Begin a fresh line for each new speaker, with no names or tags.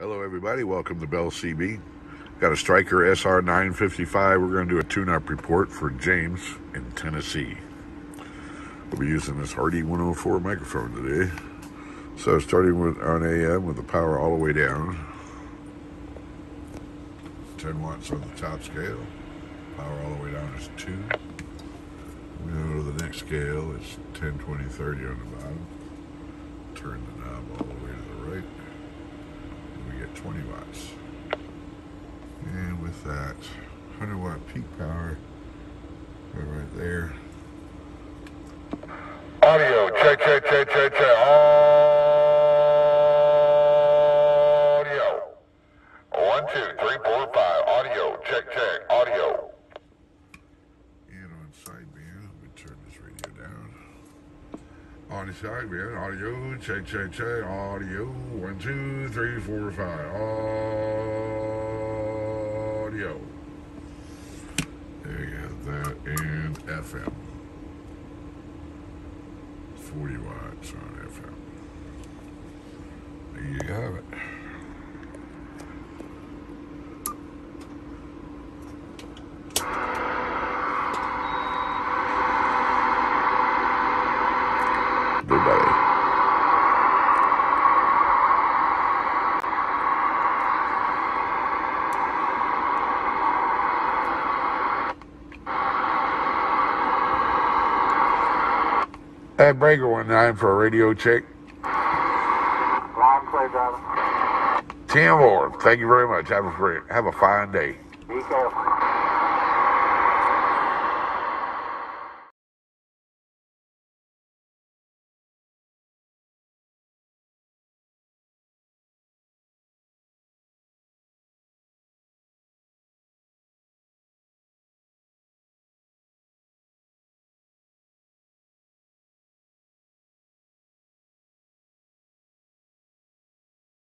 Hello, everybody. Welcome to Bells CB. Got a Stryker SR 955. We're going to do a tune up report for James in Tennessee. We'll be using this Hardy 104 microphone today. So, starting with on AM with the power all the way down. 10 watts on the top scale. Power all the way down is 2. We go to the next scale, it's 10, 20, 30 on the bottom. Turn the knob all the way to the right. And we get 20 watts. And with that 100 watt peak power, right there.
Audio, check, check, check, check, check. Audio. One, two, three, four, five. Audio, check, check. Audio.
And on sideband, we turn this radio down. On the sideband, audio, check, check, check, audio, one, two, three, four, five, audio. There you have that, and FM. 40 watts on FM. There you have it. Everybody. Hey, Breaker 19 for a radio check.
Loud and clear, driver.
Tim Ward, thank you very much. Have a, have a fine day.
Be careful.